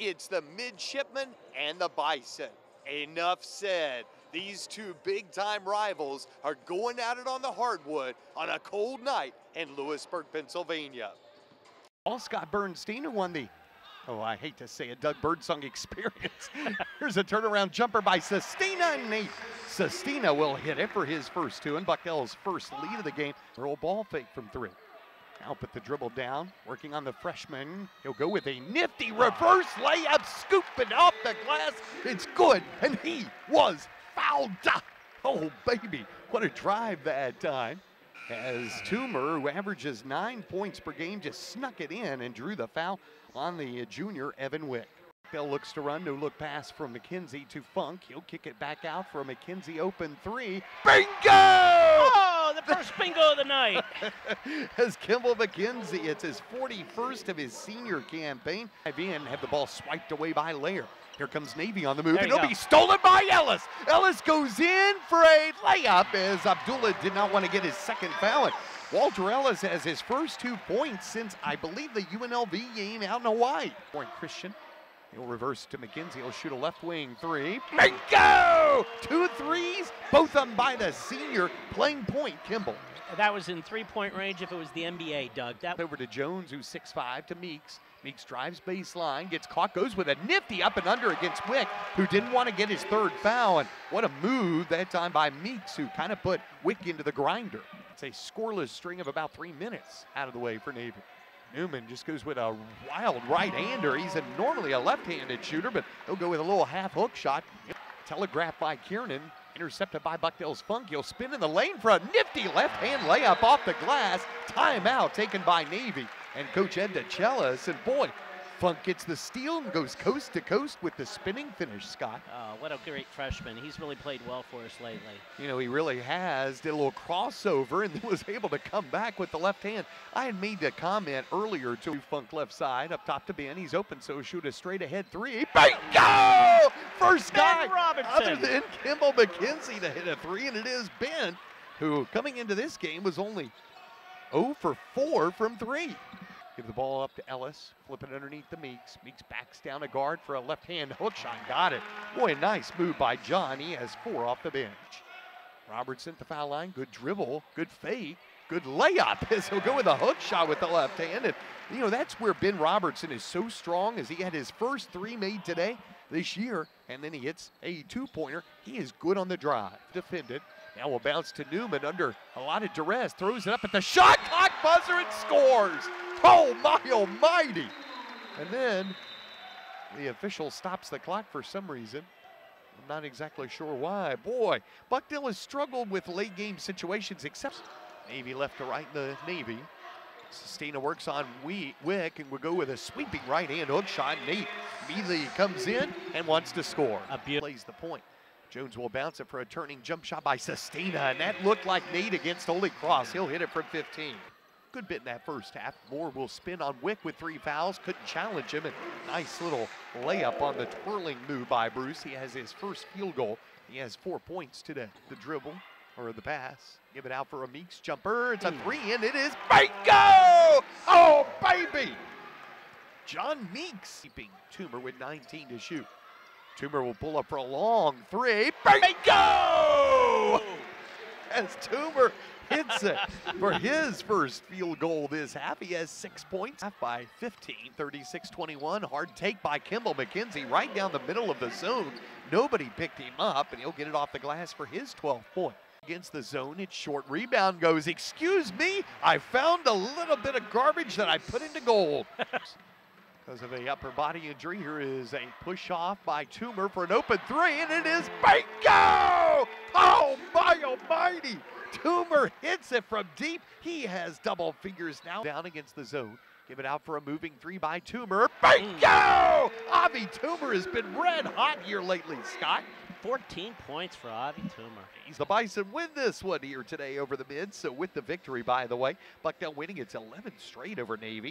It's the midshipmen and the bison. Enough said. These two big time rivals are going at it on the hardwood on a cold night in Lewisburg, Pennsylvania. All Scott Bernstein who won the, oh, I hate to say it, Doug Birdsong experience. Here's a turnaround jumper by Sestina. Nate Sestina will hit it for his first two, and Bucknell's first lead of the game. Roll ball fake from three. Now put the dribble down, working on the freshman. He'll go with a nifty reverse layup, scooping off the glass. It's good, and he was fouled. Oh, baby, what a drive that time. As Toomer, who averages nine points per game, just snuck it in and drew the foul on the junior Evan Wick. Bell looks to run, no look pass from Mackenzie to Funk. He'll kick it back out for a Mackenzie open three. Bingo! Oh, the first bingo of the night. As Kimbal Mackenzie, it's his 41st of his senior campaign. Dive in, have the ball swiped away by Lair. Here comes Navy on the move, and it'll go. be stolen by Ellis. Ellis goes in for a layup as Abdullah did not want to get his second foul. And Walter Ellis has his first two points since, I believe, the UNLV game out in Hawaii. Point Christian. He'll reverse to Mackenzie. He'll shoot a left wing three. Bingo! Two threes, both of them by the senior playing point, Kimbal. That was in three-point range if it was the NBA, Doug. That Over to Jones, who's 6'5 to Meeks. Meeks drives baseline, gets caught, goes with a nifty up and under against Wick, who didn't want to get his third foul. And what a move that time by Meeks, who kind of put Wick into the grinder. It's a scoreless string of about three minutes out of the way for Navy. Newman just goes with a wild right-hander. He's a, normally a left-handed shooter, but he'll go with a little half hook shot. Telegraphed by Kiernan, intercepted by Bucknell's Funk. He'll spin in the lane for a nifty left-hand layup off the glass. Timeout taken by Navy and Coach Ed DeChellis. And boy, Funk gets the steal and goes coast to coast with the spinning finish, Scott. oh, what a great freshman. He's really played well for us lately. You know, he really has. Did a little crossover and was able to come back with the left hand. I had made the comment earlier to Funk left side up top to Ben. He's open, so shoot a straight ahead three. Bingo! First Ben guy Robinson. other than Kimbal Mackenzie to hit a three, and it is Ben, who coming into this game was only 0 for 4 from three. Give the ball up to Ellis, flip it underneath the Meeks. Meeks backs down a guard for a left-hand hook shot. Got it. Boy, nice move by John. He has four off the bench. Robertson at the foul line. Good dribble, good fake, good layup as he'll go with a hook shot with the left hand. And, you know, that's where Ben Robertson is so strong as he had his first three made today, this year, and then he hits a two-pointer. He is good on the drive. Defended. Now will bounce to Newman under a lot of duress. Throws it up at the shot clock buzzer and scores. Oh my oh, almighty. And then the official stops the clock for some reason. I'm not exactly sure why. Boy, Bucknell has struggled with late game situations, except Navy left to right in the Navy. Sestina works on Wick and will go with a sweeping right hand hook shot. Nate immediately comes in and wants to score. A. Plays the point. Jones will bounce it for a turning jump shot by Sestina, and that looked like Nate against Holy Cross. He'll hit it from 15. Good bit in that first half. Moore will spin on Wick with three fouls. Couldn't challenge him. And nice little layup on the twirling move by Bruce. He has his first field goal. He has four points today. The dribble or the pass. Give it out for a Meeks jumper. It's a mm. three, and it is bingo! Oh, baby! John Meeks keeping Toomer with 19 to shoot. Toomer will pull up for a long three. Bingo! As Toomer hits it for his first field goal this half. He has six points by 15, 36-21. Hard take by Kimbal Mackenzie right down the middle of the zone. Nobody picked him up, and he'll get it off the glass for his 12th point. Against the zone, it's short rebound goes, excuse me, I found a little bit of garbage that I put into gold. Because of a upper body injury, here is a push off by Toomer for an open three, and it is bingo! Oh my oh, almighty! Toomer hits it from deep. He has double figures now down against the zone. Give it out for a moving three by Toomer. Bingo! Hmm. Avi Toomer has been red hot here lately, Scott. 14 points for Avi Toomer. He's the Bison win this one here today over the Mids. So with the victory, by the way, Bucknell winning its 11th straight over Navy.